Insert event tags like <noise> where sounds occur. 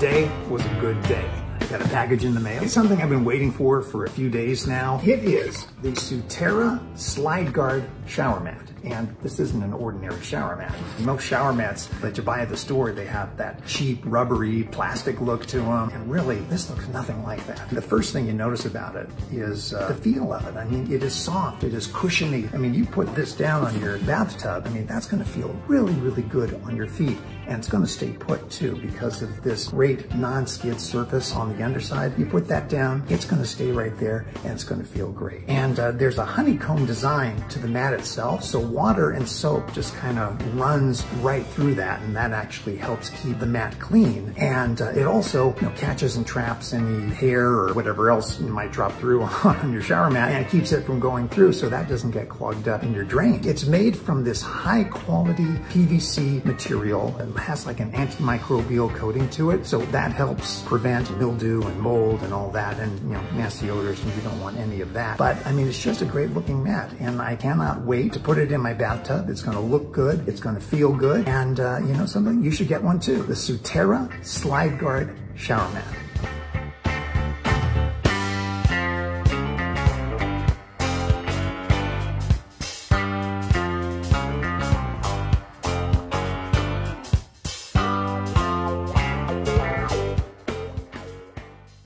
Today was a good day. Got a package in the mail. It's something I've been waiting for for a few days now. It is the Sutera Slide Guard Shower Mat. And this isn't an ordinary shower mat. Most shower mats that you buy at the store, they have that cheap, rubbery, plastic look to them. And really, this looks nothing like that. The first thing you notice about it is uh, the feel of it. I mean, it is soft, it is cushiony. I mean, you put this down on your bathtub, I mean, that's gonna feel really, really good on your feet. And it's gonna stay put too because of this great non-skid surface on the underside. You put that down, it's gonna stay right there and it's gonna feel great. And uh, there's a honeycomb design to the mat itself. So water and soap just kind of runs right through that and that actually helps keep the mat clean. And uh, it also you know, catches and traps any hair or whatever else you might drop through <laughs> on your shower mat and it keeps it from going through so that doesn't get clogged up in your drain. It's made from this high quality PVC material. It has like an antimicrobial coating to it. So that helps prevent mildew and mold and all that and you know nasty odors and you don't want any of that. But I mean, it's just a great looking mat and I cannot wait to put it in my bathtub. It's gonna look good. It's gonna feel good. And uh, you know something? You should get one too. The Sutera Slide Guard Shower Mat.